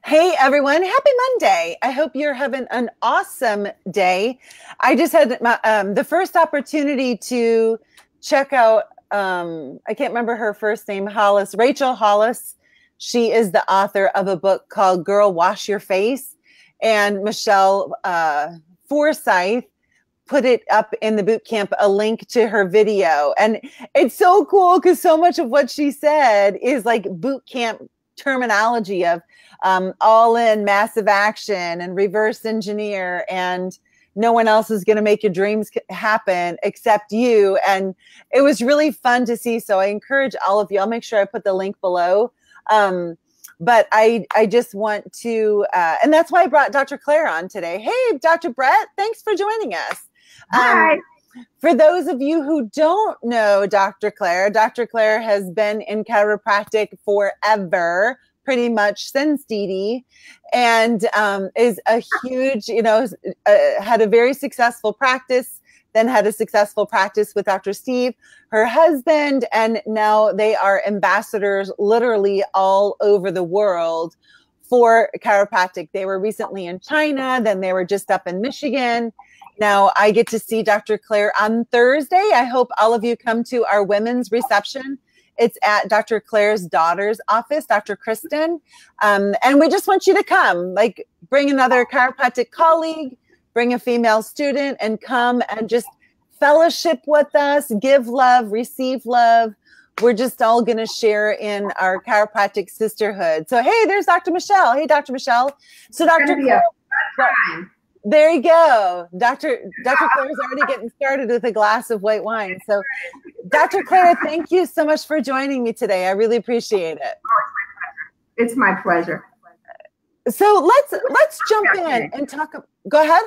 Hey everyone, happy Monday. I hope you're having an awesome day. I just had my, um, the first opportunity to check out, um, I can't remember her first name, Hollis, Rachel Hollis. She is the author of a book called Girl Wash Your Face. And Michelle uh, Forsyth put it up in the boot camp a link to her video. And it's so cool because so much of what she said is like boot camp terminology of um, all in massive action and reverse engineer and no one else is going to make your dreams happen except you. And it was really fun to see. So i encourage all of you i'll make sure i put the link below. Um, but i i just want to uh, and that's why i brought dr claire on today. Hey dr brett thanks for joining us. Hi. Um, for those of you who don't know Dr. Claire, Dr. Claire has been in chiropractic forever, pretty much since Dee and um, is a huge, you know, uh, had a very successful practice, then had a successful practice with Dr. Steve, her husband, and now they are ambassadors literally all over the world for chiropractic. They were recently in China, then they were just up in Michigan. Now I get to see Dr. Claire on Thursday. I hope all of you come to our women's reception it's at Dr. Claire's daughter's office, Dr. Kristen. Um, and we just want you to come, like bring another chiropractic colleague, bring a female student, and come and just fellowship with us, give love, receive love. We're just all going to share in our chiropractic sisterhood. So, hey, there's Dr. Michelle. Hey, Dr. Michelle. So, Dr. Claire, there you go. Dr. Dr. Claire is already getting started with a glass of white wine. So, Dr. Claire, thank you so much for joining me today. I really appreciate it. Oh, it's my pleasure. So let's let's jump in and talk. Go ahead.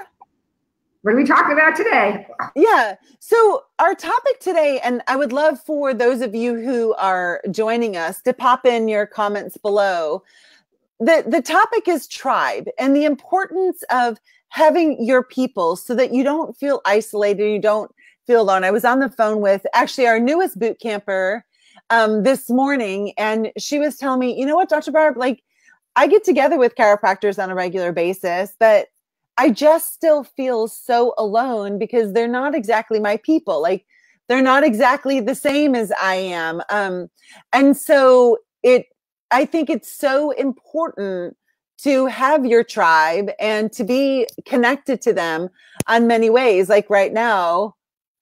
What are we talking about today? Yeah. So our topic today, and I would love for those of you who are joining us to pop in your comments below the the topic is tribe and the importance of having your people so that you don't feel isolated you don't feel alone. I was on the phone with actually our newest boot camper um, this morning and she was telling me you know what dr barb? Like i get together with chiropractors on a regular basis but i just still feel so alone because they're not exactly my people. Like they're not exactly the same as i am. Um, and so it I think it's so important to have your tribe and to be connected to them on many ways. Like right now,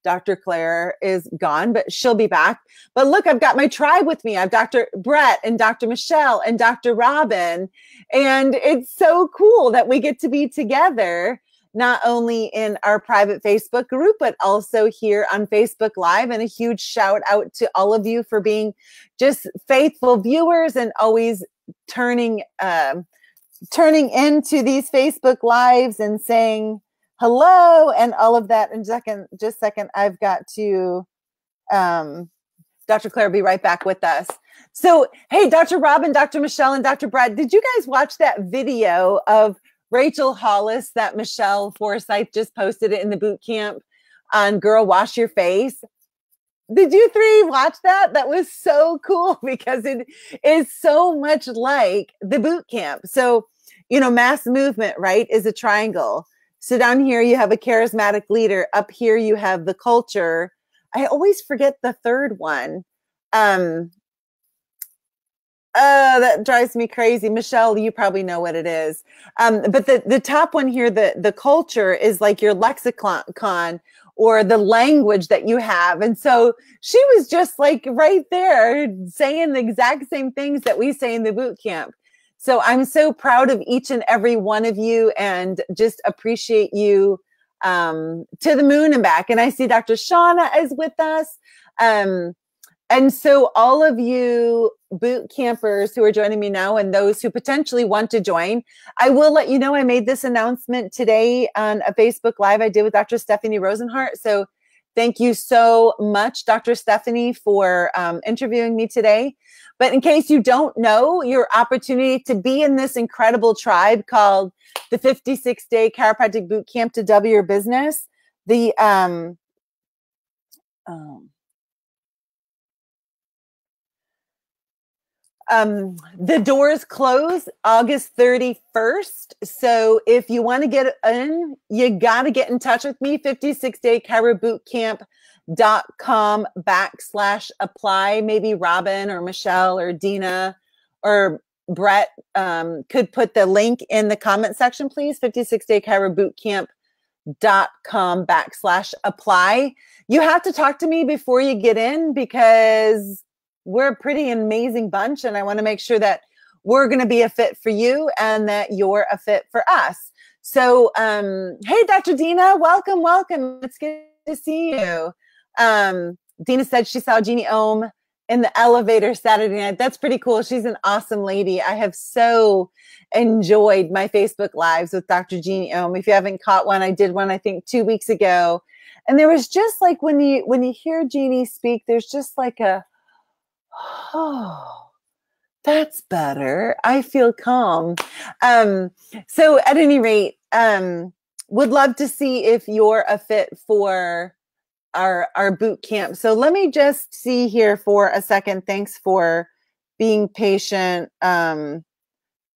Dr. Claire is gone, but she'll be back. But look, I've got my tribe with me. I've Dr. Brett and Dr. Michelle and Dr. Robin. And it's so cool that we get to be together not only in our private Facebook group, but also here on Facebook Live. And a huge shout out to all of you for being just faithful viewers and always turning um, turning into these Facebook lives and saying hello and all of that. In second, just second, I've got to um, Dr. Claire be right back with us. So, hey, Dr. Robin, Dr. Michelle, and Dr. Brad, did you guys watch that video of Rachel Hollis that Michelle Forsyth just posted it in the boot camp on Girl Wash Your Face. Did you three watch that? That was so cool because it is so much like the boot camp. So, you know, mass movement, right, is a triangle. So down here you have a charismatic leader. Up here you have the culture. I always forget the third one. Um, Oh, that drives me crazy. Michelle, you probably know what it is. Um, but the, the top one here, the, the culture is like your lexicon or the language that you have. And so she was just like right there saying the exact same things that we say in the boot camp. So I'm so proud of each and every one of you and just appreciate you um, to the moon and back. And I see Dr. Shauna is with us. Um, and so, all of you boot campers who are joining me now and those who potentially want to join, I will let you know I made this announcement today on a Facebook Live I did with Dr. Stephanie Rosenhart. So, thank you so much, Dr. Stephanie, for um, interviewing me today. But in case you don't know, your opportunity to be in this incredible tribe called the 56 day chiropractic boot camp to double your business, the um, um um, the doors close August 31st. So if you want to get in, you got to get in touch with me. 56 day Chiro bootcamp.com backslash apply. Maybe Robin or Michelle or Dina or Brett um, could put the link in the comment section, please. 56 day Chiro bootcamp.com backslash apply. You have to talk to me before you get in because we're a pretty amazing bunch and I want to make sure that we're going to be a fit for you and that you're a fit for us. So, um, hey, Dr. Dina, welcome, welcome. It's good to see you. Um, Dina said she saw Jeannie Ohm in the elevator Saturday night. That's pretty cool. She's an awesome lady. I have so enjoyed my Facebook lives with Dr. Jeannie Ohm. If you haven't caught one, I did one I think two weeks ago, and there was just like when you when you hear Jeannie speak, there's just like a oh, that's better. I feel calm. Um, so at any rate, um, would love to see if you're a fit for our our boot camp. So let me just see here for a second. Thanks for being patient. Um,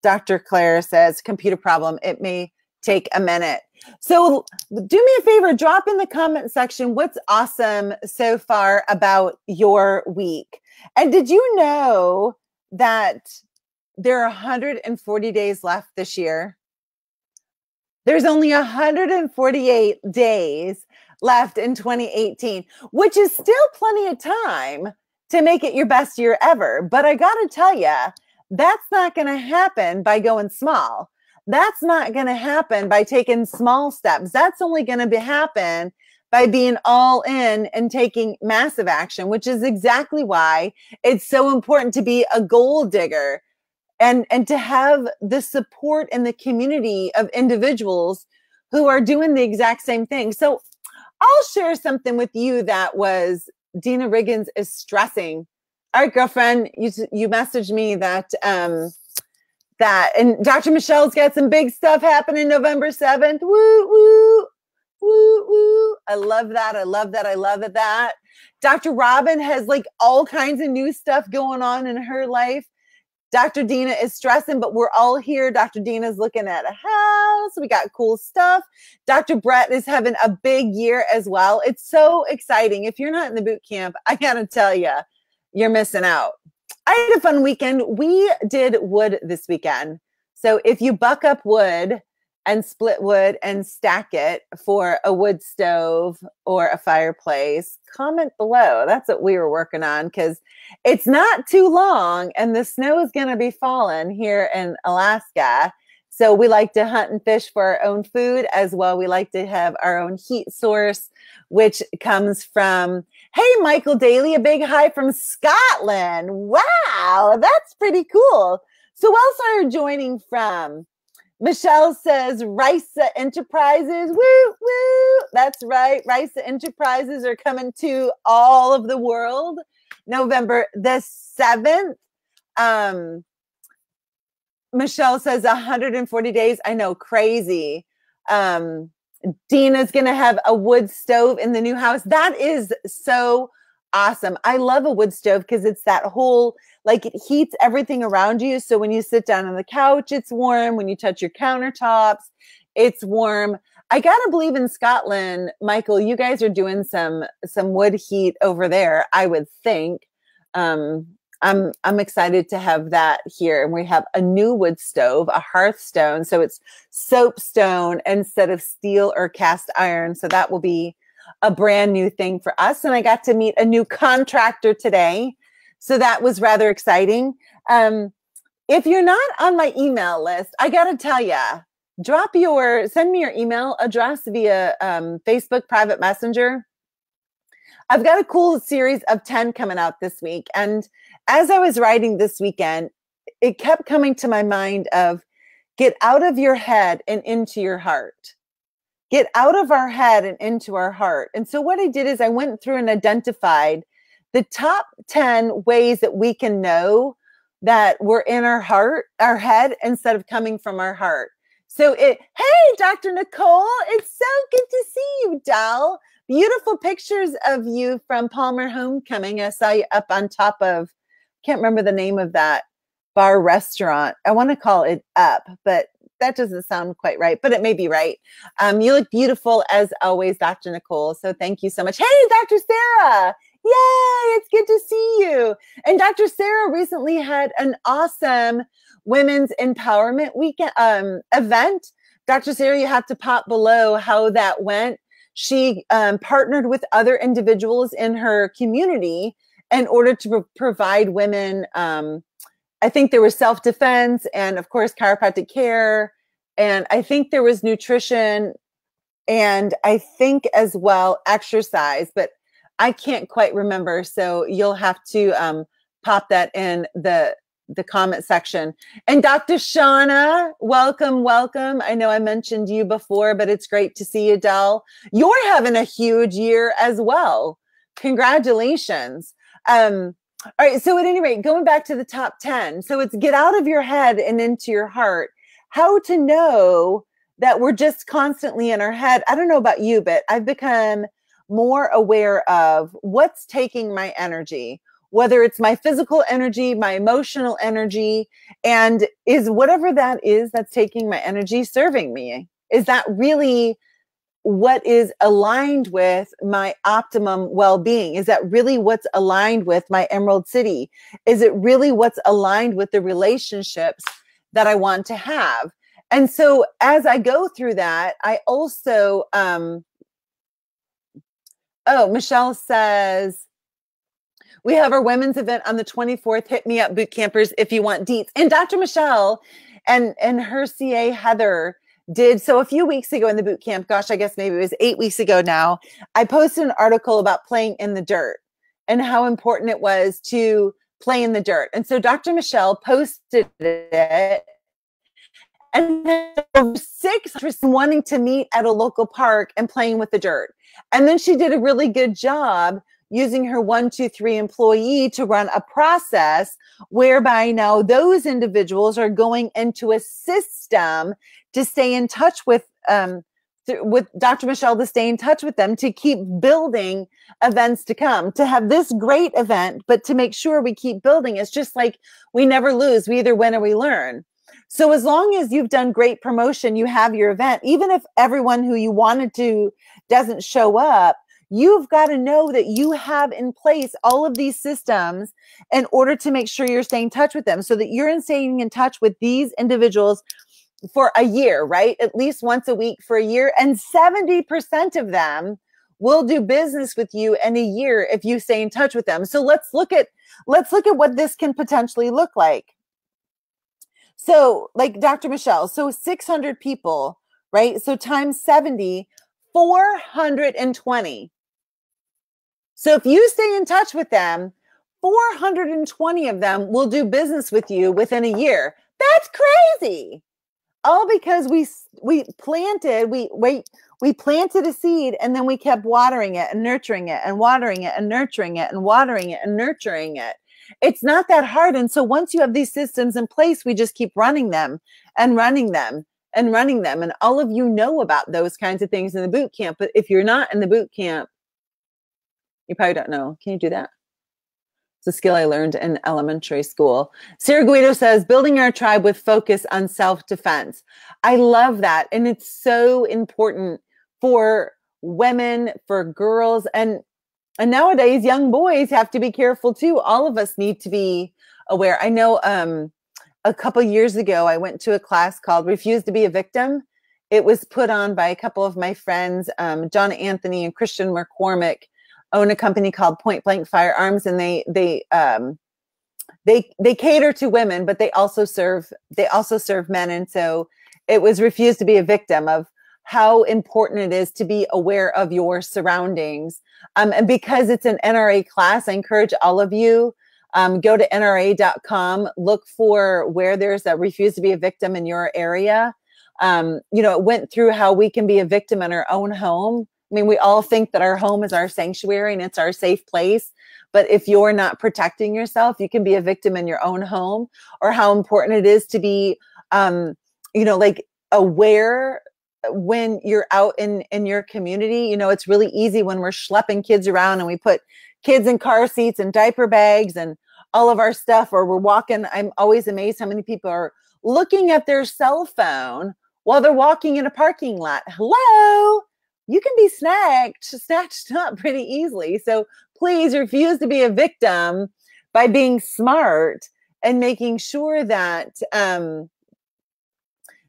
Dr. Claire says computer problem. It may take a minute. So do me a favor, drop in the comment section what's awesome so far about your week. And did you know that there are 140 days left this year? There's only 148 days left in 2018, which is still plenty of time to make it your best year ever. But I got to tell you, that's not going to happen by going small. That's not going to happen by taking small steps. That's only going to be happen by being all in and taking massive action, which is exactly why it's so important to be a goal digger and and to have the support and the community of individuals who are doing the exact same thing. So I'll share something with you that was Dina Riggins is stressing. All right, girlfriend, you you messaged me that um that. And Dr. Michelle's got some big stuff happening November 7th. Woo, woo, woo, woo. I love that. I love that. I love that. Dr. Robin has like all kinds of new stuff going on in her life. Dr. Dina is stressing, but we're all here. Dr. Dina's looking at a house. We got cool stuff. Dr. Brett is having a big year as well. It's so exciting. If you're not in the boot camp, I got to tell you, you're missing out. I had a fun weekend. We did wood this weekend. So if you buck up wood and split wood and stack it for a wood stove or a fireplace, comment below. That's what we were working on because it's not too long and the snow is going to be falling here in Alaska. So we like to hunt and fish for our own food as well. We like to have our own heat source, which comes from Hey, Michael Daly, a big hi from Scotland. Wow, that's pretty cool. So, else are you joining from? Michelle says Risa Enterprises. Woo, woo. That's right. Risa Enterprises are coming to all of the world November the 7th. Um, Michelle says 140 days. I know, crazy. Um, Dina's going to have a wood stove in the new house. That is so awesome. I love a wood stove because it's that whole like it heats everything around you. So when you sit down on the couch, it's warm. When you touch your countertops, it's warm. I gotta believe in Scotland, Michael. You guys are doing some some wood heat over there. I would think. Um, I'm I'm excited to have that here. And we have a new wood stove, a hearthstone. So it's soapstone instead of steel or cast iron. So that will be a brand new thing for us. And I got to meet a new contractor today. So that was rather exciting. Um, if you're not on my email list, I got to tell you, drop your, send me your email address via um, Facebook private messenger. I've got a cool series of 10 coming out this week. And as I was writing this weekend, it kept coming to my mind of get out of your head and into your heart. Get out of our head and into our heart. And so what I did is I went through and identified the top 10 ways that we can know that we're in our heart, our head instead of coming from our heart. So it, hey, Dr. Nicole, it's so good to see you, doll. Beautiful pictures of you from Palmer Homecoming. I saw you up on top of can't remember the name of that bar restaurant. I want to call it up, but that doesn't sound quite right, but it may be right. Um, you look beautiful as always, Dr. Nicole. So thank you so much. Hey, Dr. Sarah. Yay, it's good to see you. And Dr. Sarah recently had an awesome women's empowerment weekend um, event. Dr. Sarah, you have to pop below how that went. She um, partnered with other individuals in her community in order to pro- provide women um, I think there was self defense and, of course, chiropractic care. And I think there was nutrition and I think as well exercise, but I can't quite remember. So you'll have to um, pop that in the the comment section. And Dr. Shauna, welcome, welcome. I know I mentioned you before, but it's great to see you, Dell. You're having a huge year as well. Congratulations. Um, all right. So, at any rate, going back to the top 10. So, it's get out of your head and into your heart. How to know that we're just constantly in our head. I don't know about you, but I've become more aware of what's taking my energy, whether it's my physical energy, my emotional energy, and is whatever that is that's taking my energy serving me? Is that really what is aligned with my optimum well-being? Is that really what's aligned with my emerald city? Is it really what's aligned with the relationships that i want to have? And so as i go through that i also um oh michelle says we have our women's event on the 24th hit me up boot campers if you want deets. And dr michelle and and her ca heather did so a few weeks ago in the boot camp gosh i guess maybe it was eight weeks ago now i posted an article about playing in the dirt and how important it was to play in the dirt. And so dr michelle posted it. And six was wanting to meet at a local park and playing with the dirt. And then she did a really good job using her one, two, three employee to run a process whereby now those individuals are going into a system to stay in touch with um, th- with Dr. Michelle to stay in touch with them to keep building events to come to have this great event, but to make sure we keep building. It's just like we never lose. We either win or we learn. So as long as you've done great promotion, you have your event, even if everyone who you wanted to doesn't show up, you've got to know that you have in place all of these systems in order to make sure you're staying in touch with them so that you're staying in touch with these individuals for a year, right? At least once a week for a year. And 70% of them will do business with you in a year if you stay in touch with them. So let's look at let's look at what this can potentially look like. So, like Dr. Michelle, so 600 people, right? So times 70, 420. So if you stay in touch with them, 420 of them will do business with you within a year. That's crazy all because we we planted we wait we planted a seed and then we kept watering it and nurturing it and watering it and nurturing it and watering it and nurturing it. It's not that hard and so once you have these systems in place we just keep running them and running them and running them and all of you know about those kinds of things in the boot camp but if you're not in the boot camp you probably don't know. Can you do that it's a skill I learned in elementary school. Sarah Guido says, building our tribe with focus on self defense. I love that. And it's so important for women, for girls, and and nowadays young boys have to be careful too. All of us need to be aware. I know um, a couple years ago I went to a class called Refuse to be a Victim. It was put on by a couple of my friends, um, John Anthony and Christian McCormick own a company called Point Blank Firearms, and they they um, they they cater to women, but they also serve they also serve men, and so it was refused to be a victim of how important it is to be aware of your surroundings. Um, and because it's an NRA class, I encourage all of you um, go to NRA.com, look for where there's a refuse to be a victim in your area. Um, you know, it went through how we can be a victim in our own home I mean, we all think that our home is our sanctuary and it's our safe place. But if you're not protecting yourself, you can be a victim in your own home, or how important it is to be, um, you know, like aware when you're out in in your community. You know, it's really easy when we're schlepping kids around and we put kids in car seats and diaper bags and all of our stuff or we're walking. I'm always amazed how many people are looking at their cell phone while they're walking in a parking lot. Hello, you can be snatched, snatched up pretty easily. So please refuse to be a victim by being smart and making sure that um,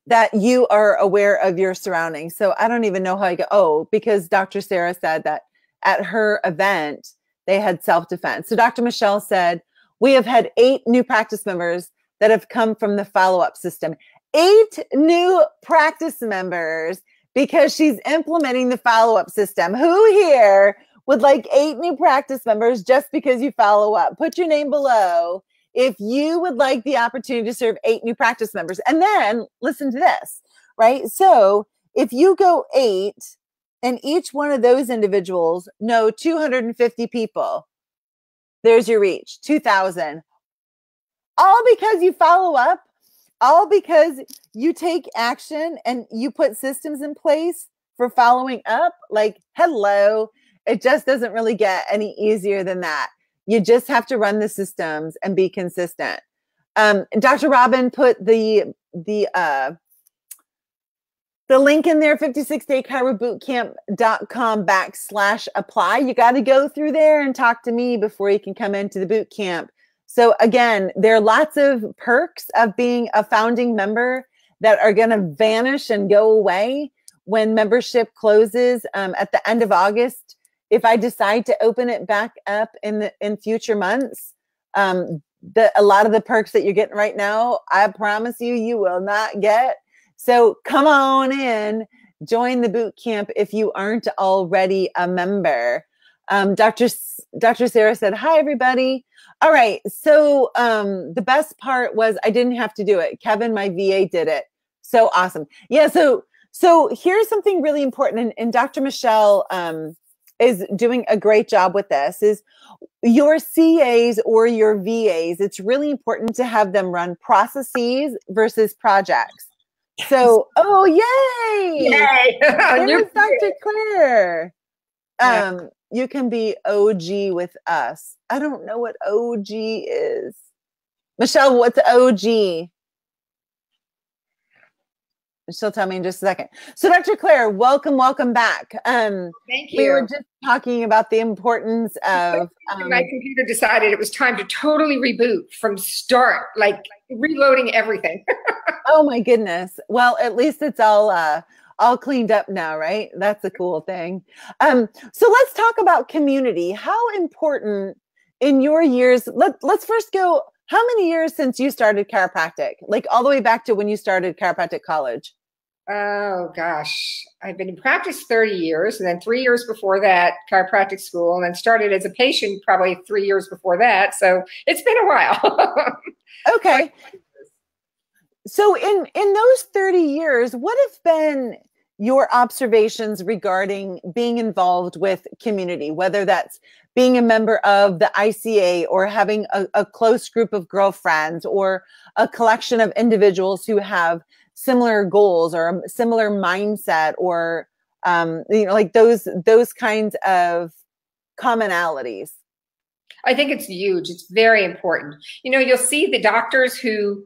that you are aware of your surroundings. So I don't even know how I go. Oh, because Dr. Sarah said that at her event they had self defense. So Dr. Michelle said we have had eight new practice members that have come from the follow up system. Eight new practice members because she's implementing the follow up system. Who here would like eight new practice members just because you follow up? Put your name below if you would like the opportunity to serve eight new practice members. And then listen to this, right? So if you go eight and each one of those individuals know 250 people, there's your reach 2000 all because you follow up all because you take action and you put systems in place for following up like hello. It just doesn't really get any easier than that. You just have to run the systems and be consistent. Um, dr robin put the the uh the link in there 56daychirobootcamp.com backslash apply. You got to go through there and talk to me before you can come into the boot camp so again there are lots of perks of being a founding member that are going to vanish and go away when membership closes um, at the end of august if i decide to open it back up in the in future months um, the a lot of the perks that you're getting right now i promise you you will not get so come on in, join the boot camp if you aren't already a member. Um, Dr. S- Dr. Sarah said, "Hi, everybody." All right. So um, the best part was I didn't have to do it. Kevin, my VA, did it. So awesome. Yeah. So so here's something really important, and, and Dr. Michelle um, is doing a great job with this. Is your CAs or your VAs? It's really important to have them run processes versus projects. So, oh, yay! Yay! There's Dr. Claire. Um, you can be OG with us. I don't know what OG is. Michelle, what's OG? She'll tell me in just a second. So, Dr. Claire, welcome, welcome back. Um, Thank you. we were just talking about the importance of. Um, my computer decided it was time to totally reboot from start, like reloading everything. oh my goodness! Well, at least it's all uh, all cleaned up now, right? That's a cool thing. Um, so let's talk about community. How important in your years? Let Let's first go. How many years since you started chiropractic? Like all the way back to when you started chiropractic college? Oh gosh, I've been in practice 30 years, and then three years before that, chiropractic school, and then started as a patient probably three years before that. So it's been a while. okay. So in in those 30 years, what have been your observations regarding being involved with community, whether that's being a member of the ICA or having a, a close group of girlfriends or a collection of individuals who have similar goals or a similar mindset or um, you know like those those kinds of commonalities. I think it's huge. It's very important. You know you'll see the doctors who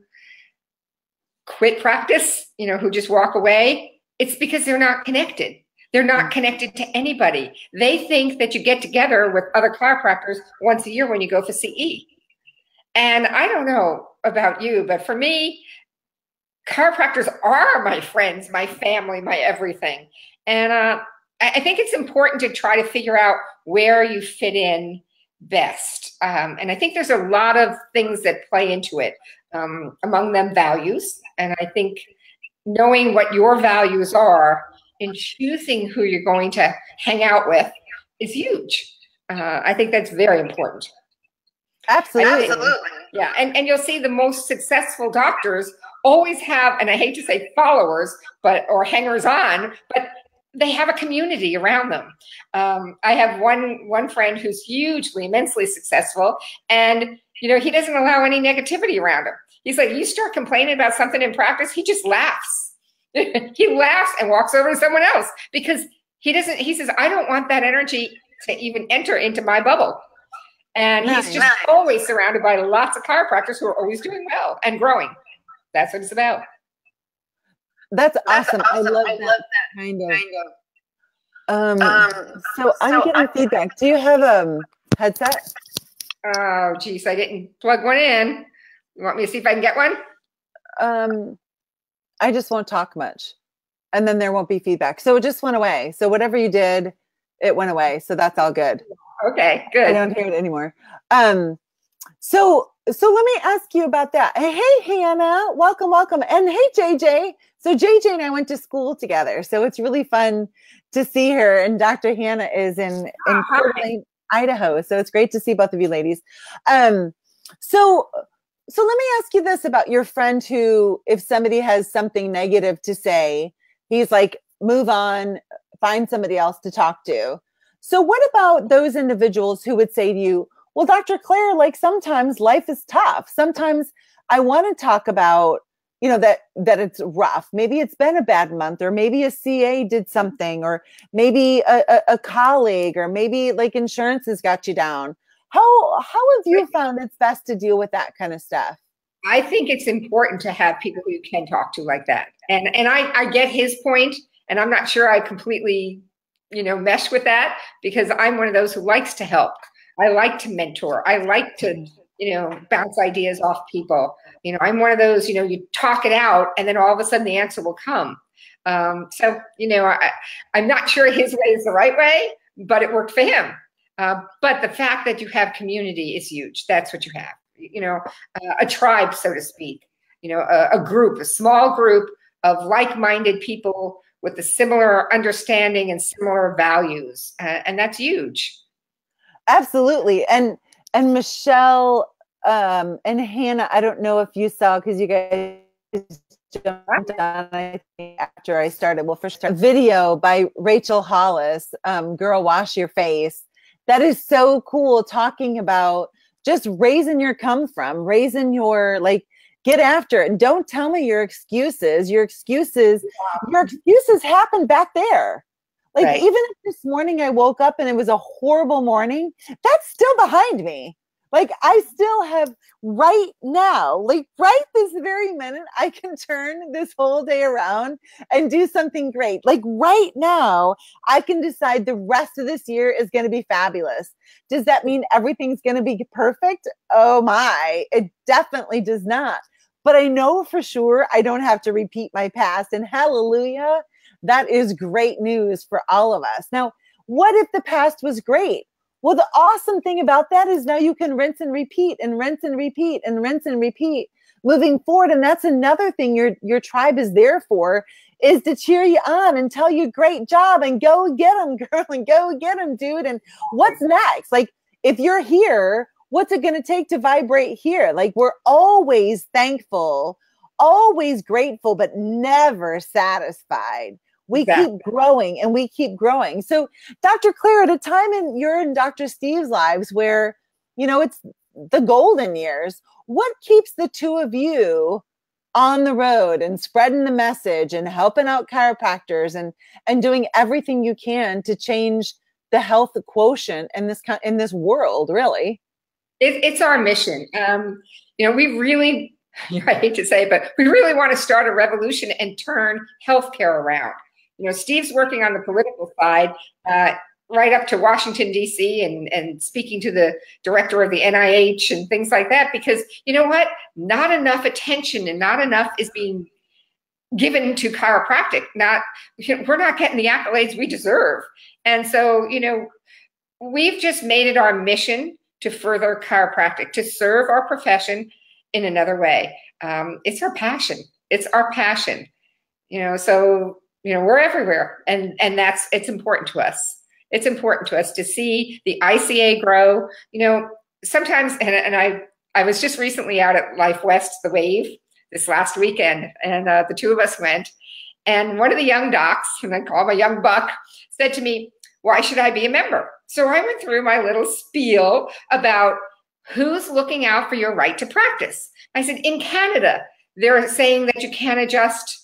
quit practice you know who just walk away it's because they're not connected they're not connected to anybody they think that you get together with other chiropractors once a year when you go for ce and i don't know about you but for me chiropractors are my friends, my family, my everything. And uh, I think it's important to try to figure out where you fit in best. Um, and I think there's a lot of things that play into it, um, among them values. And I think knowing what your values are and choosing who you're going to hang out with is huge. Uh, I think that's very important. Absolutely. Absolutely. Yeah. And, and you'll see the most successful doctors always have, and I hate to say followers, but or hangers on, but they have a community around them. Um, I have one one friend who's hugely, immensely successful, and you know he doesn't allow any negativity around him. He's like, you start complaining about something in practice, he just laughs. he laughs and walks over to someone else because he doesn't. He says, I don't want that energy to even enter into my bubble. And he's just nice. always surrounded by lots of chiropractors who are always doing well and growing. That's what it's about. That's, That's awesome. awesome. I, love, I that love, that kind of. Kind of. Um, um, so I'm getting I'm feedback. Do you have a um, headset? Oh, geez, I didn't plug one in. You want me to see if I can get one? Um, I just won't talk much, and then there won't be feedback. So it just went away. So whatever you did, it went away. So that's all good. Okay, good. I don't hear it anymore. Um, so so let me ask you about that. Hey, Hannah, welcome, welcome, and hey, JJ. So JJ and I went to school together, so it's really fun to see her. And Dr. Hannah is in in Portland, Idaho, so it's great to see both of you ladies. Um, so so let me ask you this about your friend who, if somebody has something negative to say, he's like, move on, find somebody else to talk to. So, what about those individuals who would say to you, well, Dr. Claire, like sometimes life is tough. Sometimes I want to talk about, you know, that that it's rough. Maybe it's been a bad month, or maybe a CA did something, or maybe a, a, a colleague, or maybe like insurance has got you down. How how have you found it's best to deal with that kind of stuff? I think it's important to have people who you can talk to like that. And and I, I get his point, and I'm not sure I completely you know, mesh with that because I'm one of those who likes to help. I like to mentor. I like to, you know, bounce ideas off people. You know, I'm one of those, you know, you talk it out and then all of a sudden the answer will come. Um, so, you know, I, I'm not sure his way is the right way, but it worked for him. Uh, but the fact that you have community is huge. That's what you have. You know, uh, a tribe, so to speak. You know, a, a group, a small group of like-minded people with a similar understanding and similar values uh, and that's huge absolutely and and michelle um and hannah i don't know if you saw because you guys jumped on I think after I started. Well, first a video by Rachel Hollis, um, "Girl, Wash Your Face." That is so cool. Talking about just raising your come from, raising your like get after it and don't tell me your excuses your excuses your excuses happened back there like right. even if this morning i woke up and it was a horrible morning that's still behind me like I still have right now, like right this very minute, I can turn this whole day around and do something great. Like right now, I can decide the rest of this year is going to be fabulous. Does that mean everything's going to be perfect? Oh my, it definitely does not. But I know for sure I don't have to repeat my past. And hallelujah, that is great news for all of us. Now, what if the past was great? Well, the awesome thing about that is now you can rinse and repeat and rinse and repeat and rinse and repeat moving forward. And that's another thing your your tribe is there for is to cheer you on and tell you great job and go get them, girl, and go get them, dude. And what's next? Like if you're here, what's it going to take to vibrate here? Like we're always thankful, always grateful, but never satisfied we exactly. keep growing and we keep growing. So, Dr. Claire, at a time in your and Dr. Steve's lives where, you know, it's the golden years, what keeps the two of you on the road and spreading the message and helping out chiropractors and and doing everything you can to change the health quotient in this in this world, really? It, it's our mission. Um, you know, we really I hate to say it, but we really want to start a revolution and turn healthcare around you know, Steve's working on the political side, uh, right up to Washington D.C. and and speaking to the director of the NIH and things like that. Because you know what, not enough attention and not enough is being given to chiropractic. Not we're not getting the accolades we deserve, and so you know, we've just made it our mission to further chiropractic to serve our profession in another way. Um, it's our passion. It's our passion. You know, so you know we're everywhere. And and that's it's important to us. It's important to us to see the ica grow. You know sometimes and, and i i was just recently out at life west the wave this last weekend and uh, the two of us went. And one of the young docs and i call him a young buck said to me why should i be a member? So i went through my little spiel about who's looking out for your right to practice. I said in canada they're saying that you can't adjust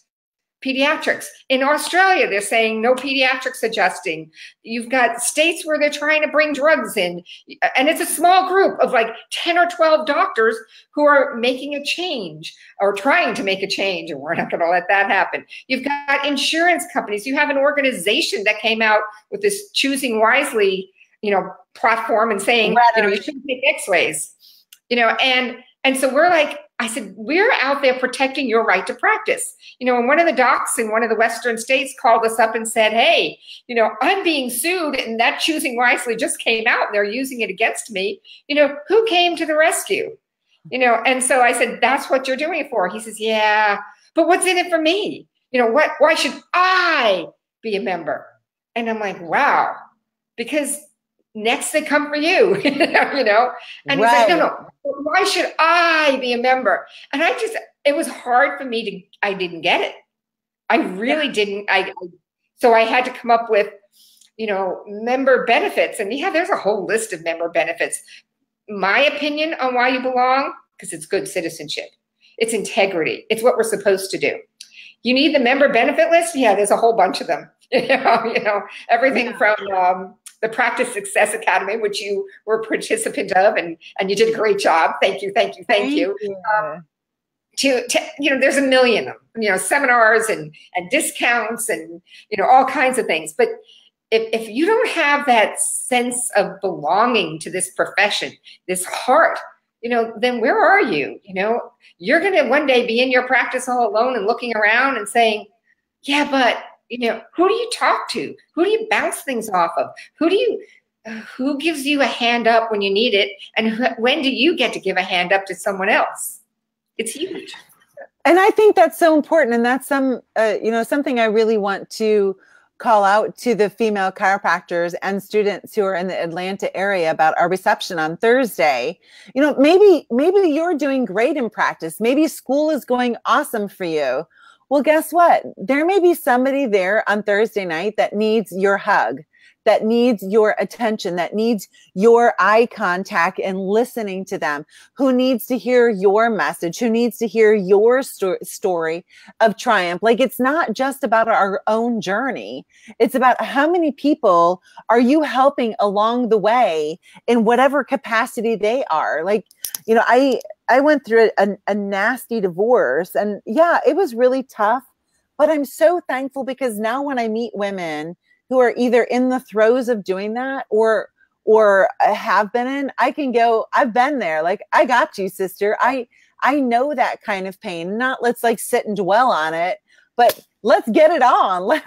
pediatrics. In Australia, they're saying no pediatrics adjusting. You've got states where they're trying to bring drugs in. And it's a small group of like 10 or 12 doctors who are making a change or trying to make a change. And we're not going to let that happen. You've got insurance companies. You have an organization that came out with this choosing wisely, you know, platform and saying, you know, you shouldn't take x-rays, you know, and and so we're like, I said, we're out there protecting your right to practice. You know, and one of the docs in one of the Western states called us up and said, hey, you know, I'm being sued and that choosing wisely just came out and they're using it against me. You know, who came to the rescue? You know, and so I said, that's what you're doing it for. He says, yeah, but what's in it for me? You know, what, why should I be a member? And I'm like, wow, because next they come for you, you know? And right. he's like, no, no, why should I be a member? And I just, it was hard for me to, I didn't get it. I really yeah. didn't. I, so I had to come up with, you know, member benefits. And yeah, there's a whole list of member benefits. My opinion on why you belong, because it's good citizenship, it's integrity, it's what we're supposed to do. You need the member benefit list? Yeah, there's a whole bunch of them. you know, you know everything yeah. from um, the Practice Success Academy, which you were a participant of, and and you did a great job. Thank you, thank you, thank, thank you. you. Um, to, to, you know, there's a million of them, you know, seminars and and discounts and you know all kinds of things. But if if you don't have that sense of belonging to this profession, this heart, you know, then where are you? You know, you're going to one day be in your practice all alone and looking around and saying, yeah, but you know who do you talk to who do you bounce things off of who do you who gives you a hand up when you need it and wh- when do you get to give a hand up to someone else it's huge and i think that's so important and that's some uh, you know something i really want to call out to the female chiropractors and students who are in the Atlanta area about our reception on Thursday. You know, maybe maybe you're doing great in practice. Maybe school is going awesome for you. Well, guess what? There may be somebody there on Thursday night that needs your hug, that needs your attention, that needs your eye contact and listening to them, who needs to hear your message, who needs to hear your sto- story of triumph. Like it's not just about our own journey, it's about how many people are you helping along the way in whatever capacity they are. Like, you know, I, I went through a, a, nasty divorce and yeah, it was really tough. But I'm so thankful because now when I meet women who are either in the throes of doing that or or uh, have been in, I can go, I've been there. Like, I got you, sister. I I know that kind of pain. Not let's like sit and dwell on it, but let's get it on.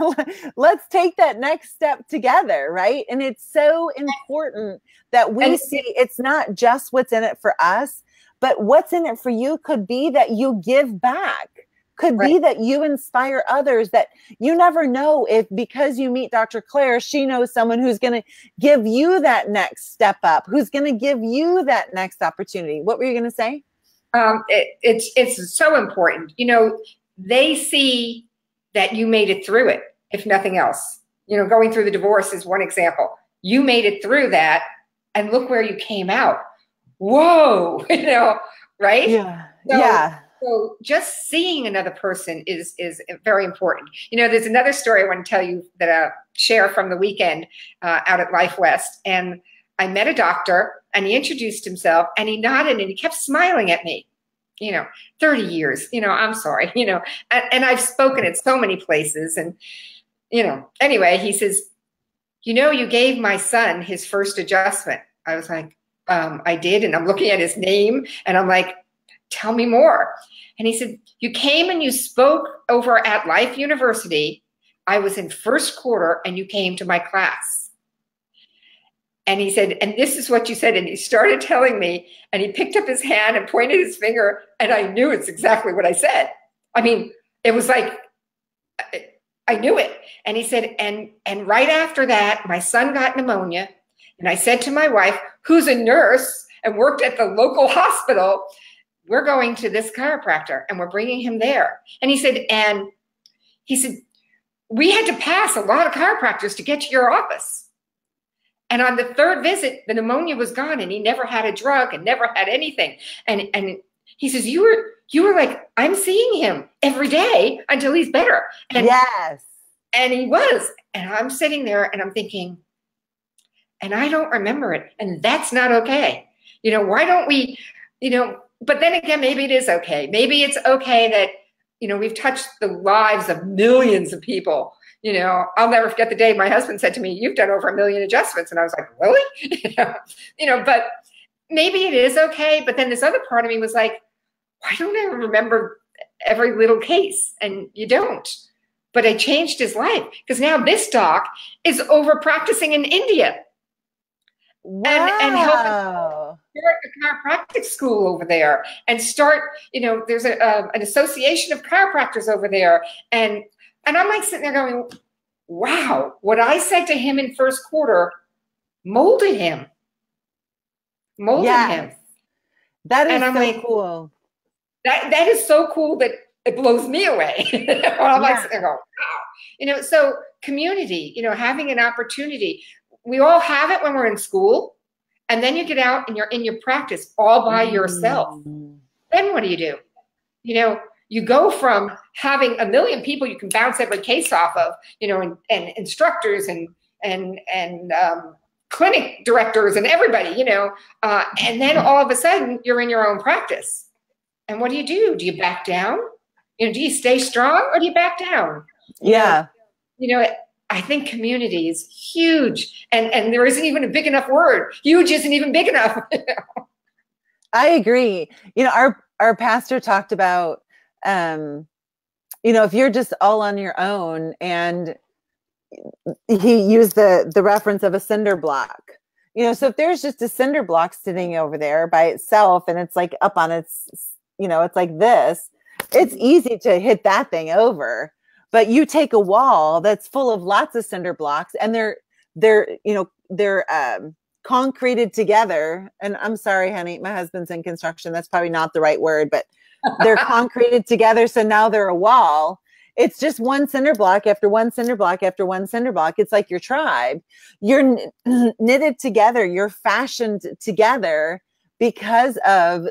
let's take that next step together, right? And it's so important that we see it's not just what's in it for us, but what's in it for you could be that you give back could right. be that you inspire others that you never know if because you meet Dr. Claire, she knows someone who's going to give you that next step up, who's going to give you that next opportunity. What were you going to say? Um, it, it's it's so important. You know, they see that you made it through it, if nothing else. You know, going through the divorce is one example. You made it through that, and look where you came out whoa, you know, right? Yeah. So, yeah. So just seeing another person is is very important. You know, there's another story I want to tell you that I uh, share from the weekend uh, out at Life West, and I met a doctor, and he introduced himself, and he nodded, and he kept smiling at me. You know, 30 years. You know, I'm sorry. You know, and, and I've spoken at so many places, and you know, anyway, he says, you know, you gave my son his first adjustment. I was like, um, I did. And I'm looking at his name and I'm like, tell me more. And he said, You came and you spoke over at Life University. I was in first quarter and you came to my class. And he said, And this is what you said. And he started telling me, and he picked up his hand and pointed his finger. And I knew it's exactly what I said. I mean, it was like, I knew it. And he said, and and right after that, my son got pneumonia. And I said to my wife, who's a nurse and worked at the local hospital, we're going to this chiropractor and we're bringing him there. And he said, and he said, we had to pass a lot of chiropractors to get to your office. And on the third visit, the pneumonia was gone and he never had a drug and never had anything. And, and he says, you were, you were like, I'm seeing him every day until he's better. And, yes. And he was. And I'm sitting there and I'm thinking, and I don't remember it. And that's not okay. You know, why don't we, you know, but then again, maybe it is okay. Maybe it's okay that, you know, we've touched the lives of millions of people. You know, I'll never forget the day my husband said to me, You've done over a million adjustments. And I was like, Really? you, know, but maybe it is okay. But then this other part of me was like, Why don't I remember every little case? And you don't. But I changed his life because now this doc is over practicing in India. Wow. And, and helping start a chiropractic school over there and start, you know, there's a, uh, an association of chiropractors over there. And, and I'm like sitting there going, wow, what I said to him in first quarter molded him, molded yes. him. That is and I'm so like, cool. That, that is so cool that it blows me away. I'm yeah. like sitting there going, wow. You know, so community, you know, having an opportunity. We all have it when we're in school and then you get out and you're in your practice all by yourself. Mm. Then what do you do? You know, you go from having a million people you can bounce every case off of, you know, and, and instructors and and and um, clinic directors and everybody, you know, uh, and then all of a sudden you're in your own practice. And what do you do? Do you back down? You know, do you stay strong or do you back down? Yeah. You know, I think community is huge, and and there isn't even a big enough word. Huge isn't even big enough. I agree. You know, our our pastor talked about, um, you know, if you're just all on your own, and he used the the reference of a cinder block. You know, so if there's just a cinder block sitting over there by itself, and it's like up on its, you know, it's like this, it's easy to hit that thing over but you take a wall that's full of lots of cinder blocks and they're they're you know they're um concreted together. And i'm sorry honey my husband's in construction. That's probably not the right word but they're concreted together so now they're a wall. It's just one cinder block after one cinder block after one cinder block. It's like your tribe. You're knitted together. You're fashioned together because of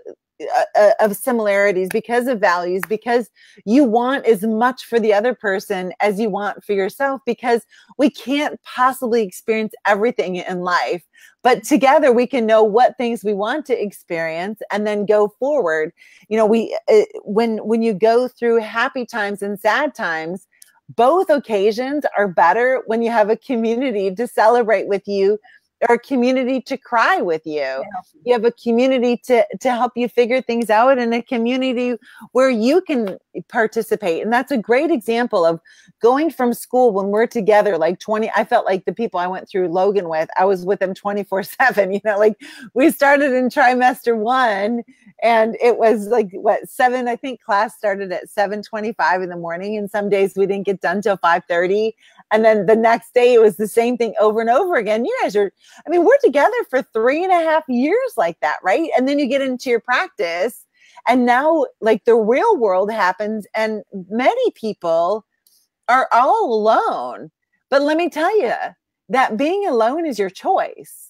uh, uh, of similarities because of values because you want as much for the other person as you want for yourself because we can't possibly experience everything in life but together we can know what things we want to experience and then go forward. You know we uh, when when you go through happy times and sad times both occasions are better when you have a community to celebrate with you or a community to cry with you. Yeah. You have a community to to help you figure things out and a community where you can participate. And that's a great example of going from school when we're together like 20 I felt like the people I went through Logan with, I was with them 24/7, you know, like we started in trimester 1 and it was like what 7 I think class started at 7:25 in the morning and some days we didn't get done till 5:30 and then the next day it was the same thing over and over again. You guys are I mean, we're together for three and a half years like that, right? And then you get into your practice, and now like the real world happens, and many people are all alone. But let me tell you that being alone is your choice.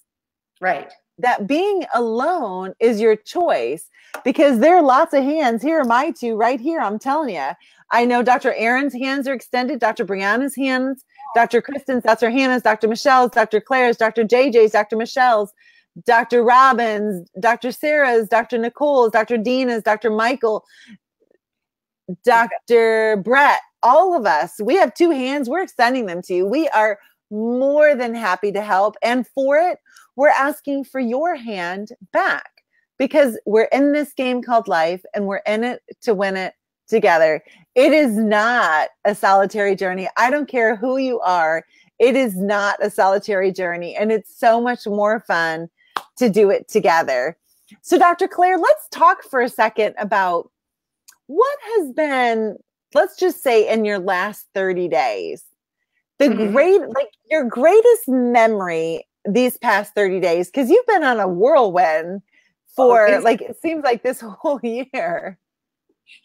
Right. That being alone is your choice because there are lots of hands. Here are my two right here. I'm telling you. I know Dr. Aaron's hands are extended, Dr. Brianna's hands Dr. Kristen's, Dr. Hannah's, Dr. Michelle's, Dr. Claire's, Dr. JJ's, Dr. Michelle's, Dr. Robbins, Dr. Sarah's, Dr. Nicole's, Dr. Dina's, Dr. Michael, Dr. Brett, all of us, we have two hands. We're extending them to you. We are more than happy to help. And for it, we're asking for your hand back because we're in this game called life and we're in it to win it together. It is not a solitary journey. I don't care who you are. It is not a solitary journey. And it's so much more fun to do it together. So, Dr. Claire, let's talk for a second about what has been, let's just say, in your last 30 days, the mm-hmm. great, like your greatest memory these past 30 days, because you've been on a whirlwind for oh, like, it seems like this whole year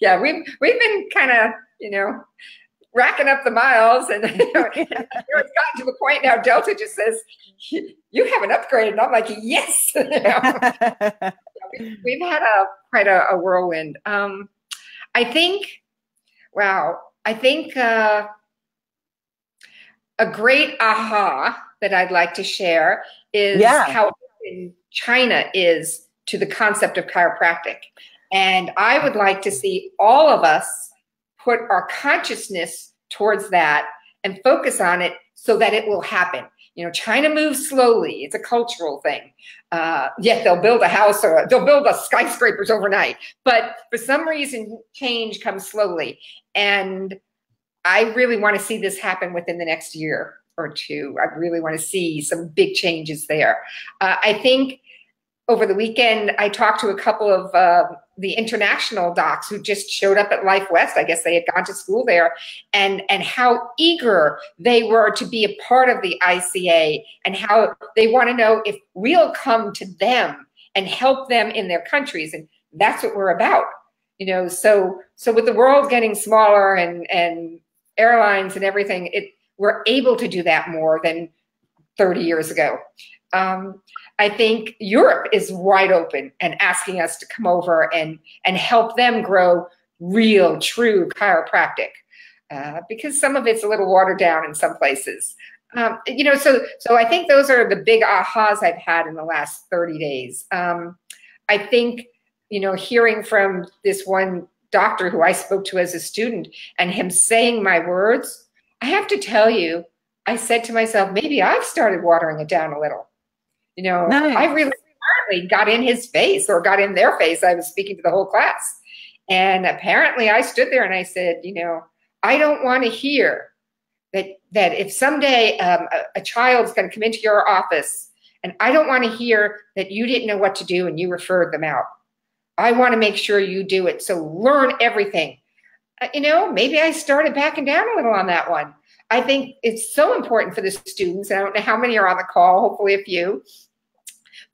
yeah, we've we've been kind of you know racking up the miles, and you know, it's gotten to the point now. Delta just says you have an upgrade, and I'm like, yes. you know? we've had a quite a, a whirlwind. Um, I think, wow, I think uh, a great aha that I'd like to share is yeah. how China is to the concept of chiropractic. And I would like to see all of us put our consciousness towards that and focus on it so that it will happen. You know, China moves slowly. It's a cultural thing. Uh, yet they'll build a house or they'll build a skyscrapers overnight. But for some reason, change comes slowly. And I really want to see this happen within the next year or two. I really want to see some big changes there. Uh, I think over the weekend, I talked to a couple of uh, the international docs who just showed up at Life West. I guess they had gone to school there, and and how eager they were to be a part of the ICA, and how they want to know if we'll come to them and help them in their countries, and that's what we're about. You know, so so with the world getting smaller and and airlines and everything, it we're able to do that more than 30 years ago. Um, I think Europe is wide open and asking us to come over and and help them grow real, true chiropractic, uh, because some of it's a little watered down in some places. Um, you know, so so I think those are the big ahas I've had in the last 30 days. Um, I think you know, hearing from this one doctor who I spoke to as a student and him saying my words, I have to tell you, I said to myself, maybe I've started watering it down a little you know, nice. I really apparently got in his face or got in their face. I was speaking to the whole class. And apparently I stood there and I said, you know, I don't want to hear that that if someday um, a, a child's going to come into your office and I don't want to hear that you didn't know what to do and you referred them out. I want to make sure you do it. So learn everything. Uh, you know, maybe I started backing down a little on that one. I think it's so important for the students. I don't know how many are on the call, hopefully a few,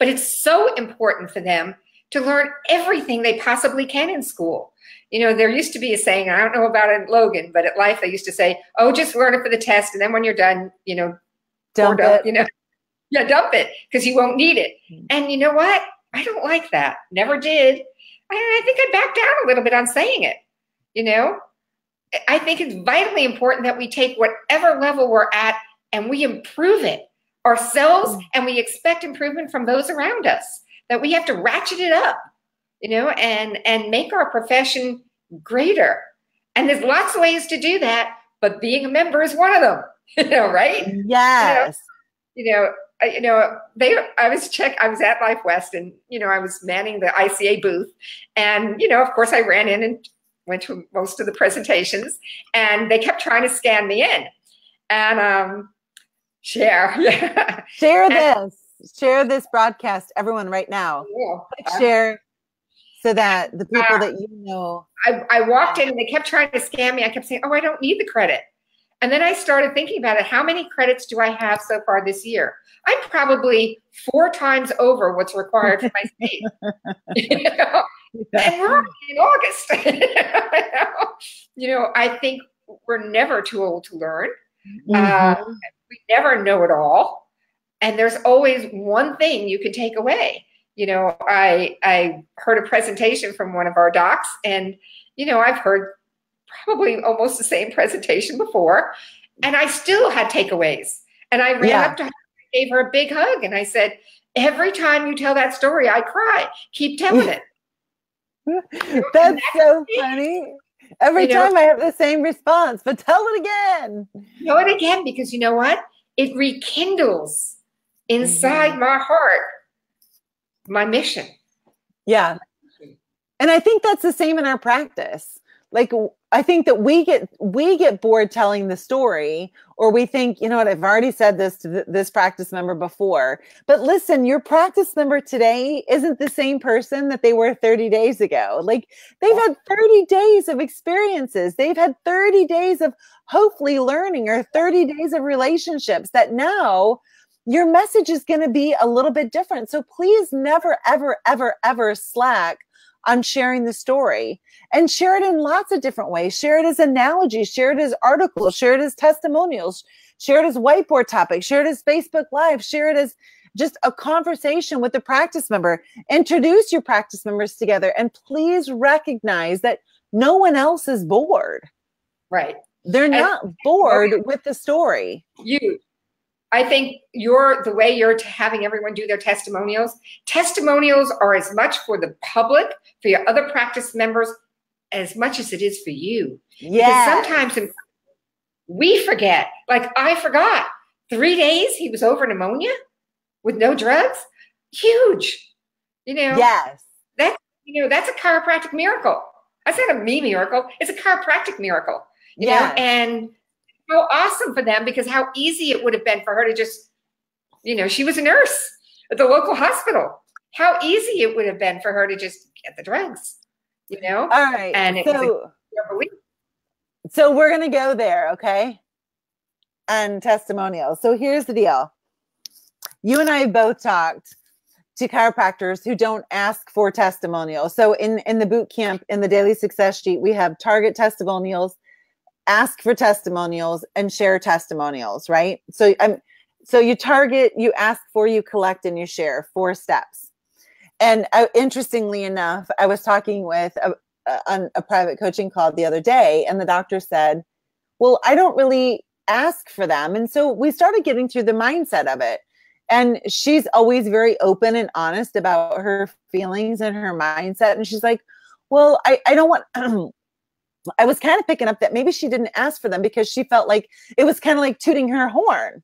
but it's so important for them to learn everything they possibly can in school. You know, there used to be a saying, I don't know about it Logan, but at life they used to say, oh, just learn it for the test. And then when you're done, you know, dump it. Up, you know, yeah, dump it because you won't need it. Hmm. And you know what? I don't like that. Never did. I, I think I backed down a little bit on saying it. You know, I think it's vitally important that we take whatever level we're at and we improve it ourselves mm. and we expect improvement from those around us that we have to ratchet it up you know and and make our profession greater. And there's lots of ways to do that but being a member is one of them you know right? Yes you know, you know, you know they i was check i was at life west and you know i was manning the ica booth. And you know of course i ran in and went to most of the presentations and they kept trying to scan me in. And um share. share this. Share this broadcast, everyone, right now. Yeah. Share so that the people uh, that you know. I, I walked in and they kept trying to scam me. I kept saying, "Oh, I don't need the credit." And then I started thinking about it. How many credits do I have so far this year? I'm probably four times over what's required for my state. you know? And we're in August. you know, I think we're never too old to learn. Mm-hmm. Uh, we never know it all. And there's always one thing you can take away. You know, I I heard a presentation from one of our docs, and you know, I've heard probably almost the same presentation before, and I still had takeaways. And I ran yeah. up to her, gave her a big hug, and I said, "Every time you tell that story, I cry. Keep telling it." That's so funny. Every you time know, I have the same response, but tell it again. Tell it again because you know what? It rekindles inside mm-hmm. my heart my mission. Yeah. And I think that's the same in our practice. Like I think that we get we get bored telling the story, or we think, you know what, I've already said this to th- this practice member before. But listen, your practice member today isn't the same person that they were 30 days ago. Like they've had 30 days of experiences. They've had 30 days of hopefully learning or 30 days of relationships that now your message is going to be a little bit different. So please never, ever, ever, ever slack on sharing the story and share it in lots of different ways. Share it as analogies, share it as articles, share it as testimonials, share it as whiteboard topics, share it as Facebook Live, share it as just a conversation with the practice member. Introduce your practice members together and please recognize that no one else is bored. Right. They're not and, bored with the story. You I think you're the way you're having everyone do their testimonials. Testimonials are as much for the public, for your other practice members, as much as it is for you. Yeah. Because sometimes we forget. Like I forgot. Three days he was over pneumonia with no drugs. Huge. You know. Yes. That you know that's a chiropractic miracle. That's not a me miracle. It's a chiropractic miracle. You yeah. know, and so awesome for them because how easy it would have been for her to just, you know, she was a nurse at the local hospital. How easy it would have been for her to just get the drugs, you know? All right. And it so, so we're going to go there, okay? And testimonials. So here's the deal. You and I have both talked to chiropractors who don't ask for testimonials. So in in the boot camp in the daily success sheet, we have target testimonials, ask for testimonials and share testimonials, right? So I'm so you target, you ask for, you collect, and you share four steps. And uh, interestingly enough, I was talking with a, a, a private coaching call the other day, and the doctor said, "Well, I don't really ask for them," and so we started getting through the mindset of it. And she's always very open and honest about her feelings and her mindset. And she's like, "Well, I, I don't want." I was kind of picking up that maybe she didn't ask for them because she felt like it was kind of like tooting her horn.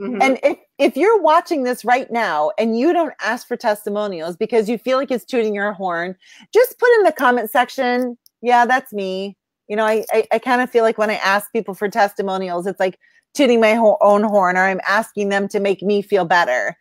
Mm-hmm. And if if you're watching this right now and you don't ask for testimonials because you feel like it's tooting your horn, just put in the comment section, yeah, that's me. You know, I I, I kind of feel like when I ask people for testimonials, it's like tooting my ho- own horn, or I'm asking them to make me feel better.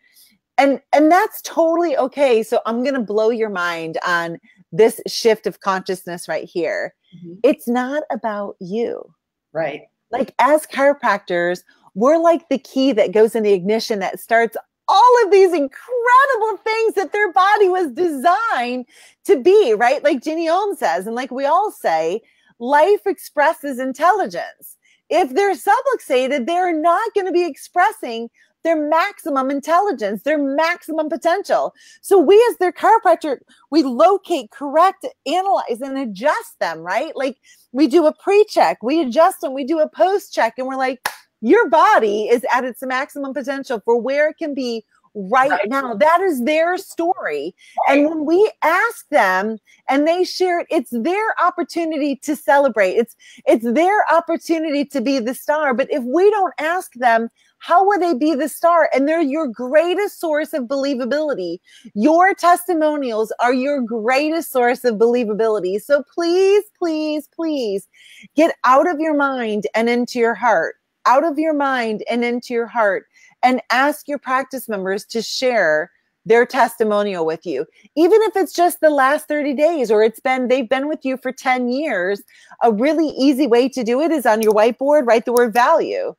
And and that's totally okay. So I'm gonna blow your mind on this shift of consciousness right here Mm-hmm. It's not about you. Right. Like as chiropractors, we're like the key that goes in the ignition that starts all of these incredible things that their body was designed to be, right? Like Jeanne Ohm says, and like we all say, life expresses intelligence. If they're subluxated, they're not going to be expressing their maximum intelligence, their maximum potential. So we as their chiropractor, we locate, correct, analyze, and adjust them, right? Like we do a pre-check, we adjust them, we do a post-check, and we're like, your body is at its maximum potential for where it can be right, right. now. That is their story. Right. And when we ask them and they share it, it's their opportunity to celebrate. It's it's their opportunity to be the star. But if we don't ask them, how will they be the star? And they're your greatest source of believability. Your testimonials are your greatest source of believability. So please, please, please get out of your mind and into your heart, out of your mind and into your heart, and ask your practice members to share their testimonial with you even if it's just the last 30 days or it's been they've been with you for 10 years a really easy way to do it is on your whiteboard write the word value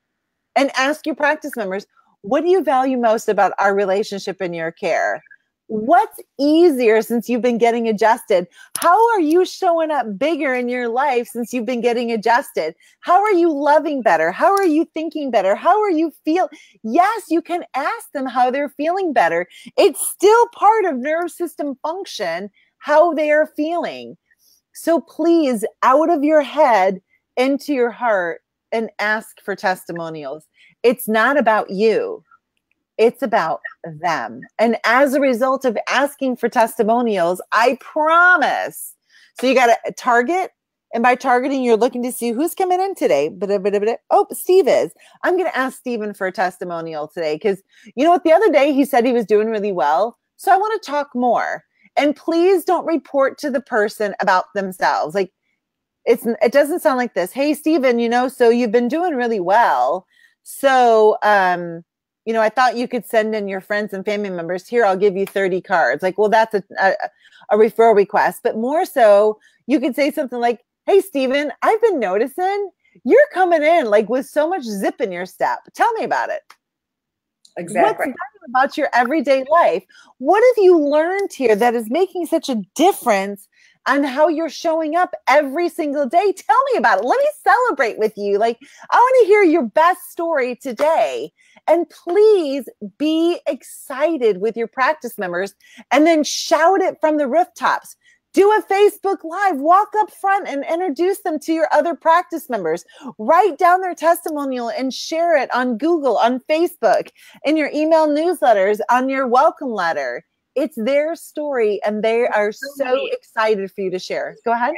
and ask your practice members, what do you value most about our relationship in your care? What's easier since you've been getting adjusted? How are you showing up bigger in your life since you've been getting adjusted? How are you loving better? How are you thinking better? How are you feel? Yes, you can ask them how they're feeling better. It's still part of nerve system function how they are feeling. So please, out of your head into your heart, and ask for testimonials. It's not about you, it's about them. And as a result of asking for testimonials, I promise. So you got to target. And by targeting, you're looking to see who's coming in today. Oh, Steve is. I'm going to ask Stephen for a testimonial today because you know what? The other day he said he was doing really well. So I want to talk more. And please don't report to the person about themselves. Like it's it doesn't sound like this. Hey, Stephen, you know, so you've been doing really well. So, um, you know, I thought you could send in your friends and family members. Here, I'll give you 30 cards. Like, well, that's a, a, a referral request. But more so, you could say something like, Hey, Stephen, I've been noticing you're coming in like with so much zip in your step. Tell me about it. Exactly. What's about your everyday life? What have you learned here that is making such a difference on how you're showing up every single day. Tell me about it. Let me celebrate with you. Like, I want to hear your best story today. And please be excited with your practice members and then shout it from the rooftops. Do a Facebook Live, walk up front and introduce them to your other practice members. Write down their testimonial and share it on Google, on Facebook, in your email newsletters, on your welcome letter. It's their story and they are so excited for you to share. Go ahead.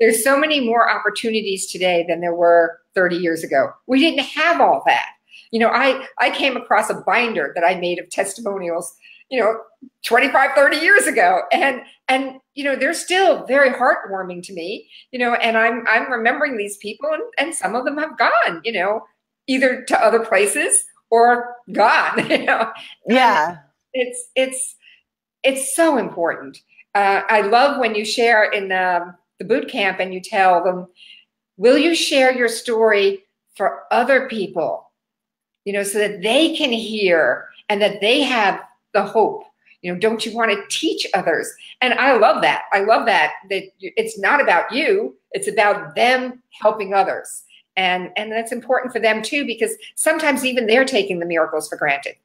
There's so many more opportunities today than there were 30 years ago. We didn't have all that. You know, I, I came across a binder that I made of testimonials, you know, 25, 30 years ago. And, and, you know, they're still very heartwarming to me, you know, and I'm, I'm remembering these people and, and some of them have gone, you know, either to other places or gone, you know. Yeah. And it's, it's, it's so important. Uh, I love when you share in the, the boot camp and you tell them, will you share your story for other people? you know, so that they can hear and that they have the hope. You know, don't you want to teach others? And I love that. I love that that it's not about you, it's about them helping others. And and that's important for them too because sometimes even they're taking the miracles for granted.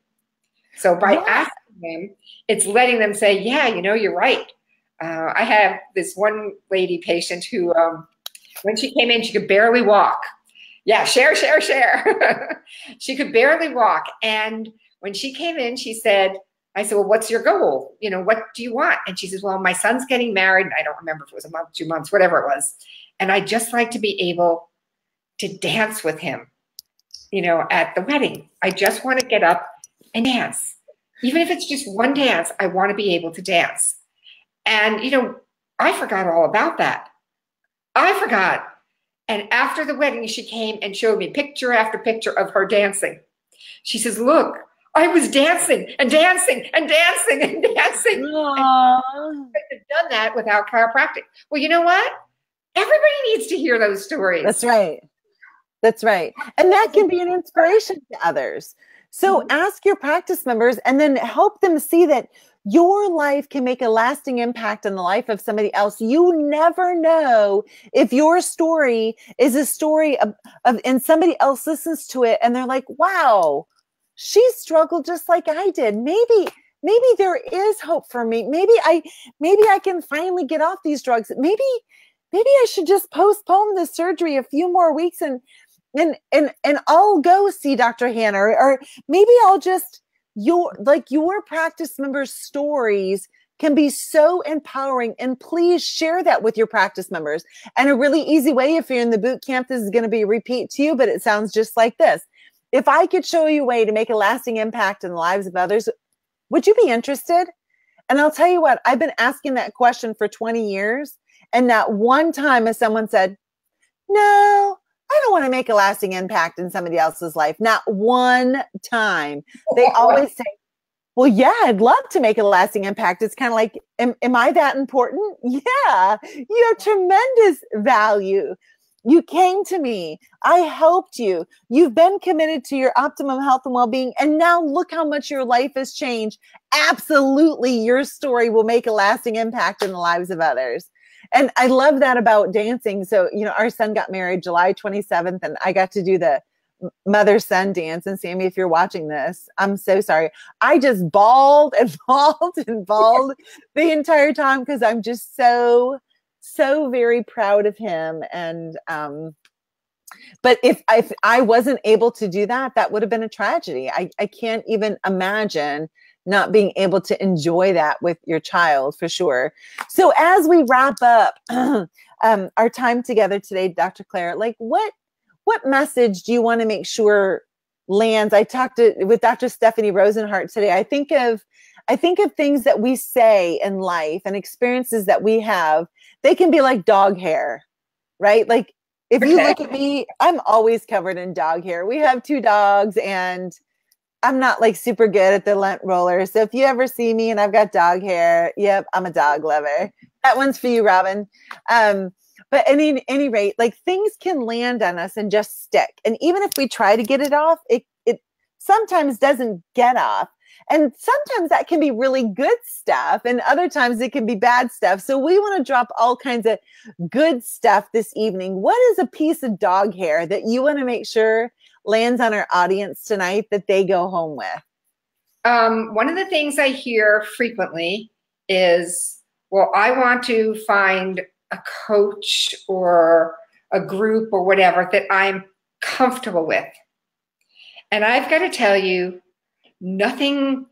So by yeah. asking them, it's letting them say, "Yeah, you know, you're right." Uh, I have this one lady patient who, um, when she came in, she could barely walk yeah, share, share, share. she could barely walk. And when she came in, she said, I said, Well, what's your goal? You know, what do you want? And she says, Well, my son's getting married. I don't remember if it was a month, two months, whatever it was. And I just like to be able to dance with him, you know, at the wedding. I just want to get up and dance. Even if it's just one dance, I want to be able to dance. And, you know, I forgot all about that. I forgot and after the wedding, she came and showed me picture after picture of her dancing. She says, Look, I was dancing and dancing and dancing and dancing. Aww. And have done that without chiropractic. Well, you know what? Everybody needs to hear those stories. That's right. That's right. And that can be an inspiration to others. So mm-hmm. ask your practice members and then help them see that your life can make a lasting impact on the life of somebody else. You never know if your story is a story of, of and somebody else listens to it and they're like, wow, she struggled just like I did. Maybe maybe there is hope for me. Maybe I maybe I can finally get off these drugs. Maybe maybe I should just postpone the surgery a few more weeks and and and and I'll go see Dr. Hannah or, or maybe I'll just your like your practice members stories can be so empowering. And please share that with your practice members. And a really easy way if you're in the boot camp this is going to be repeat to you but it sounds just like this. If i could show you a way to make a lasting impact in the lives of others would you be interested? And i'll tell you what i've been asking that question for 20 years and not one time has someone said no I don't want to make a lasting impact in somebody else's life. Not one time. They always say, well, yeah, I'd love to make a lasting impact. It's kind of like, am, am I that important? Yeah, you have tremendous value. You came to me. I helped you. You've been committed to your optimum health and well being. And now look how much your life has changed. Absolutely, your story will make a lasting impact in the lives of others and I love that about dancing. So, you know, our son got married July 27th, and I got to do the mother son dance. And Sammy, if you're watching this, I'm so sorry. I just bawled and bawled and bawled the entire time because I'm just so, so very proud of him. And, um, but if, if I wasn't able to do that, that would have been a tragedy. I, I can't even imagine not being able to enjoy that with your child for sure. So as we wrap up um, our time together today, Dr. Claire, like what what message do you want to make sure lands? I talked to, with Dr. Stephanie Rosenhart today. I think of I think of things that we say in life and experiences that we have. They can be like dog hair, right? Like if you look at me, I'm always covered in dog hair. We have two dogs and I'm not like super good at the lint roller. So if you ever see me and I've got dog hair, yep, I'm a dog lover. That one's for you, Robin. Um, but any, any rate, like things can land on us and just stick. And even if we try to get it off, it it sometimes doesn't get off. And sometimes that can be really good stuff, and other times it can be bad stuff. So we want to drop all kinds of good stuff this evening. What is a piece of dog hair that you want to make sure lands on our audience tonight that they go home with? Um, one of the things I hear frequently is, well, I want to find a coach or a group or whatever that I'm comfortable with. And I've got to tell you, nothing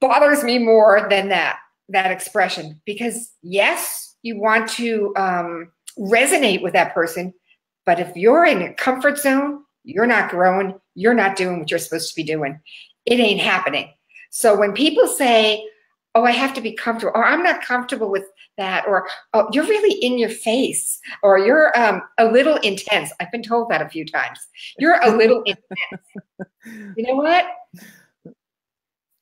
bothers me more than that that expression because yes you want to um, resonate with that person but if you're in a comfort zone you're not growing. You're not doing what you're supposed to be doing. It ain't happening. So when people say oh i have to be comfortable or i'm not comfortable with that or oh you're really in your face or you're um, a little intense i've been told that a few times. You're a little intense. You know what?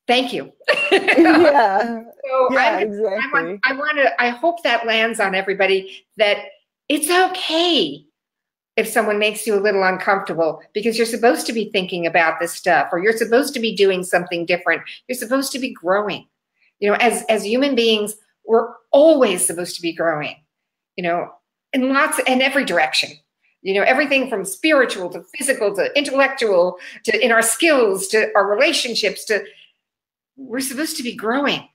Thank you. Yeah. So yeah I'm, exactly I want, I want to i hope that lands on everybody that it's okay if someone makes you a little uncomfortable because you're supposed to be thinking about this stuff or you're supposed to be doing something different. You're supposed to be growing. You know as as human beings we're always supposed to be growing you know in lots in every direction. You know everything from spiritual to physical to intellectual to in our skills to our relationships to we're supposed to be growing.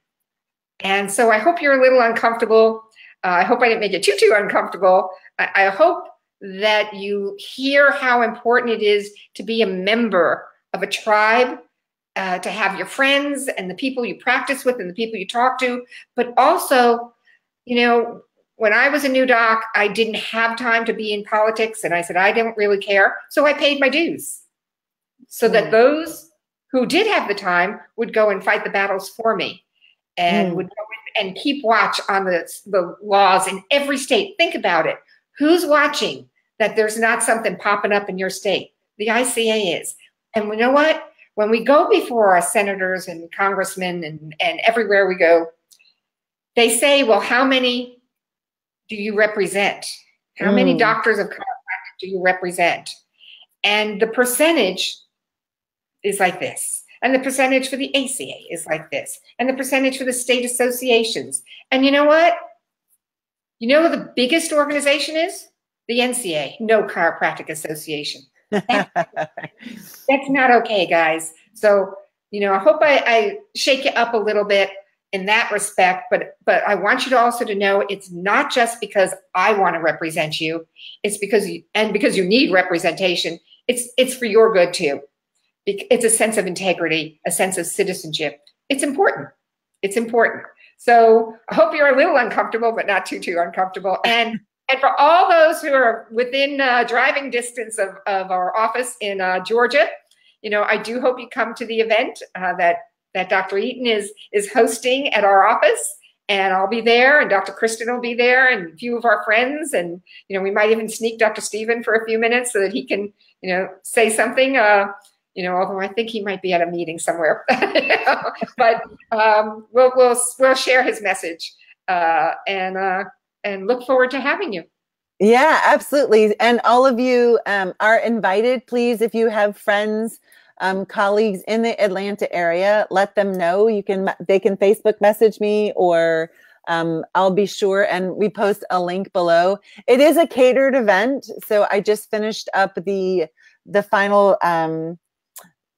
And so i hope you're a little uncomfortable. Uh, i hope i didn't make it too too uncomfortable. I, I hope that you hear how important it is to be a member of a tribe uh, to have your friends and the people you practice with and the people you talk to, but also, you know, when I was a new doc, I didn't have time to be in politics, and I said I don't really care, so I paid my dues, so mm. that hmm. those who did have the time would go and fight the battles for me, and mm. would go and keep watch on the the laws in every state. Think about it: who's watching that there's not something popping up in your state? The ICA is, and you know what? when we go before our senators and congressmen and, and everywhere we go, they say, well, how many do you represent? How mm. many doctors of chiropractic do you represent? And the percentage is like this. And the percentage for the ACA is like this. And the percentage for the state associations. And you know what? You know the biggest organization is? The NCA, No Chiropractic Association. That's not okay, guys. So, you know, I hope I, I shake you up a little bit in that respect, but but I want you to also to know it's not just because I want to represent you. It's because you, and because you need representation. It's it's for your good too. It's a sense of integrity, a sense of citizenship. It's important. It's important. So I hope you're a little uncomfortable, but not too too uncomfortable. And and for all those who are within uh, driving distance of, of our office in uh, Georgia, you know, I do hope you come to the event uh, that that Dr. Eaton is is hosting at our office, and I'll be there, and Dr. Kristen will be there, and a few of our friends, and you know, we might even sneak Dr. Stephen for a few minutes so that he can, you know, say something. You know, although I think he might be at a meeting somewhere, but um, we'll we'll we'll share his message uh, and uh, and look forward to having you. Yeah, absolutely. And all of you um, are invited. Please, if you have friends, um, colleagues in the Atlanta area, let them know. You can they can Facebook message me or um, I'll be sure and we post a link below. It is a catered event, so I just finished up the the final um,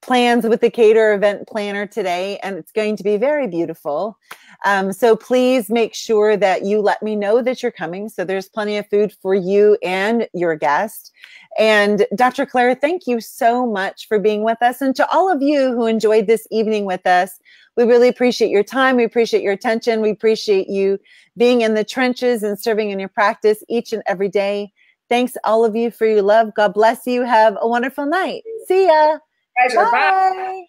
plans with the cater event planner today, and it's going to be very beautiful. Um, so please make sure that you let me know that you're coming. So there's plenty of food for you and your guest. And Dr. Claire, thank you so much for being with us. And to all of you who enjoyed this evening with us, we really appreciate your time. We appreciate your attention. We appreciate you being in the trenches and serving in your practice each and every day. Thanks all of you for your love. God bless you. Have a wonderful night. See ya. Pleasure. Bye. Bye.